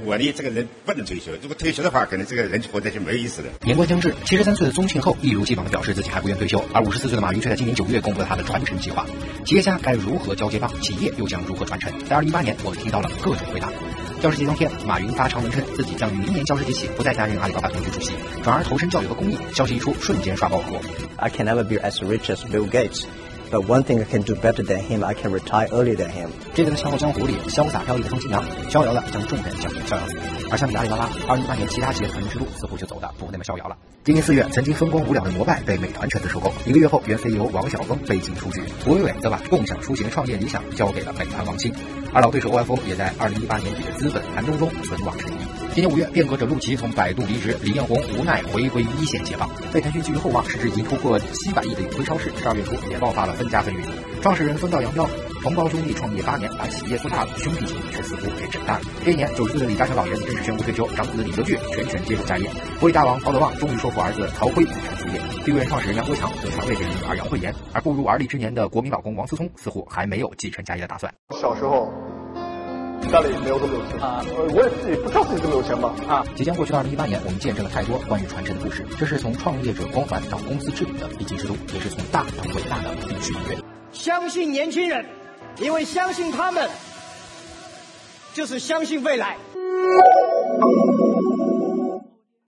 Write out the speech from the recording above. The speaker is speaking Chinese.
我呢这个人不能退休，如果退休的话，可能这个人活着就没有意思了。年关将至，七十三岁的宗庆后一如既往地表示自己还不愿退休，而五十四岁的马云却在今年九月公布了他的传承计划。企业家该如何交接棒？企业又将如何传承？在二零一八年，我们听到了各种回答。教师节当天，马云发长文称自己将于明年教师节起不再担任阿里巴巴董事主席，转而投身教育和公益。消息一出，瞬间刷爆网络。I can never be as rich as Bill Gates. But one thing I can do better than him, I can retire earlier than him. 这个在笑傲江湖里潇洒飘逸的风清扬，逍遥的将众人降临逍遥子。而相比阿里巴巴，二零一八年其他企业的传承之路似乎就走的不那么逍遥了。今年四月，曾经风光无两的摩拜被美团全资收购，一个月后，原 CEO 王晓峰被禁出局，胡伟伟则把共享出行的创业理想交给了美团王兴，而老对手 OFO 也在二零一八年底的资本寒冬中存亡沉迷。今年五月，变革者陆琪从百度离职，李彦宏无奈回归一线解放，被腾讯寄予厚望，市值已经突破七百亿的永辉超市，十二月初也爆发了分家分运。创始人分道扬镳，同胞兄弟创业八年，把企业做大了，兄弟情却似乎给整淡了。这一年，九十岁的李嘉诚老爷子正式宣布退休，长子李泽钜全权接手家业。国企大王曹德旺终于说服儿子曹辉继承事业。碧桂园创始人杨国强则传位给女儿杨惠妍，而步入而立之年的国民老公王思聪似乎还没有继承家业的打算。小时候家里没有这么有钱啊，我也自己不知道自己这么有钱吧啊。即将过去的二零一八年，我们见证了太多关于传承的故事。这是从创业者光环到公司治理的必经之路，也是从大到伟大的必须音乐。相信年轻人，因为相信他们，就是相信未来。